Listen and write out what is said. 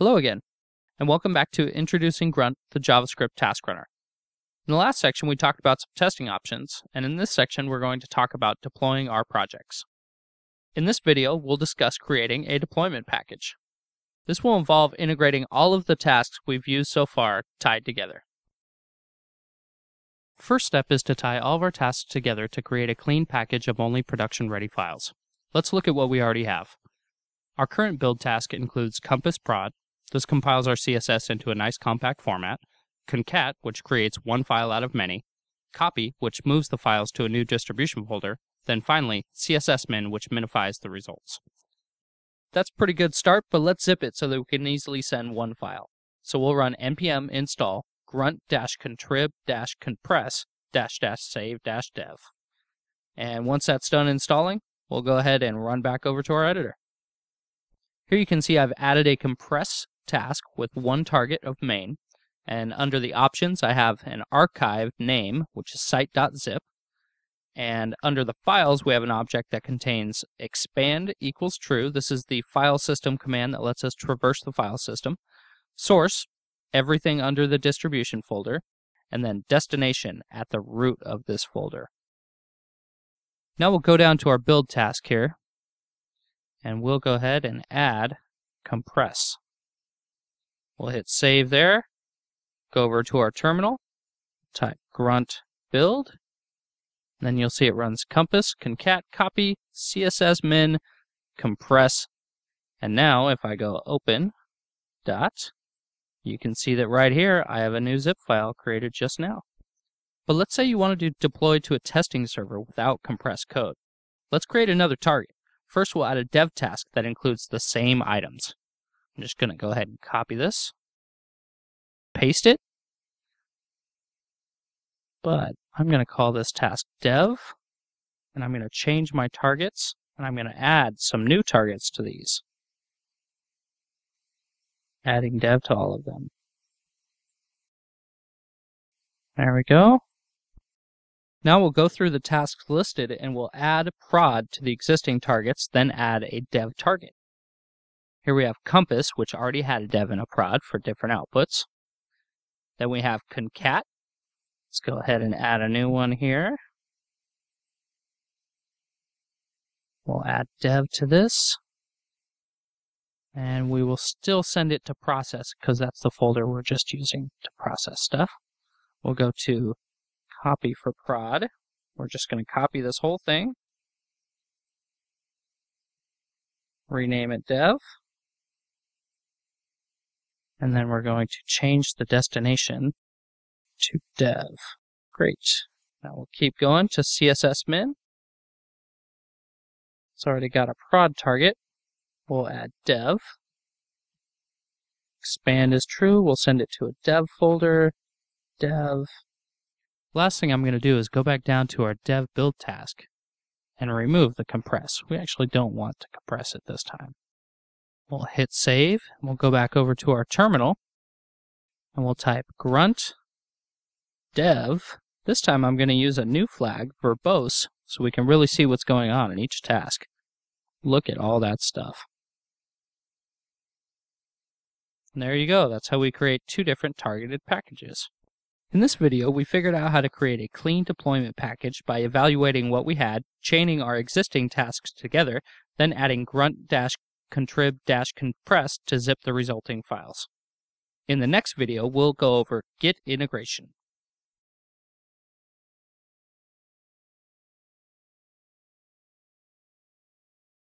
Hello again, and welcome back to Introducing Grunt, the JavaScript Task Runner. In the last section, we talked about some testing options, and in this section, we're going to talk about deploying our projects. In this video, we'll discuss creating a deployment package. This will involve integrating all of the tasks we've used so far tied together. First step is to tie all of our tasks together to create a clean package of only production-ready files. Let's look at what we already have. Our current build task includes Compass Prod. This compiles our CSS into a nice compact format. Concat, which creates one file out of many. Copy, which moves the files to a new distribution folder. Then finally, CSSMin, which minifies the results. That's pretty good start, but let's zip it so that we can easily send one file. So we'll run npm install grunt-contrib-compress dash dash save dash dev. And once that's done installing, we'll go ahead and run back over to our editor. Here you can see I've added a compress task with one target of main. And under the options, I have an archive name, which is site.zip. And under the files, we have an object that contains expand equals true. This is the file system command that lets us traverse the file system. Source, everything under the distribution folder. And then destination at the root of this folder. Now we'll go down to our build task here. And we'll go ahead and add compress. We'll hit save there. Go over to our terminal. Type grunt build and then you'll see it runs compass, concat, copy, CSS min, compress. And now if I go open dot, you can see that right here I have a new zip file created just now. But let's say you wanted to deploy to a testing server without compressed code. Let's create another target. First we'll add a dev task that includes the same items. I'm just going to go ahead and copy this, paste it, but I'm going to call this task dev, and I'm going to change my targets, and I'm going to add some new targets to these. Adding dev to all of them. There we go. Now we'll go through the tasks listed and we'll add prod to the existing targets, then add a dev target. Here we have compass, which already had a dev and a prod for different outputs. Then we have concat, Let's go ahead and add a new one here. We'll add dev to this. And we will still send it to process because that's the folder we're just using to process stuff. We'll go to copy for prod. We're just going to copy this whole thing. Rename it dev. And then we're going to change the destination to dev. Great. Now we'll keep going to CSS min. It's already got a prod target. We'll add dev. Expand is true. We'll send it to a dev folder. Dev. Last thing I'm going to do is go back down to our dev build task and remove the compress. We actually don't want to compress it this time. We'll hit save. We'll go back over to our terminal and we'll type grunt dev, this time I'm going to use a new flag, verbose, so we can really see what's going on in each task. Look at all that stuff. And there you go, that's how we create two different targeted packages. In this video, we figured out how to create a clean deployment package by evaluating what we had, chaining our existing tasks together, then adding grunt-contrib-compress to zip the resulting files. In the next video, we'll go over Git integration.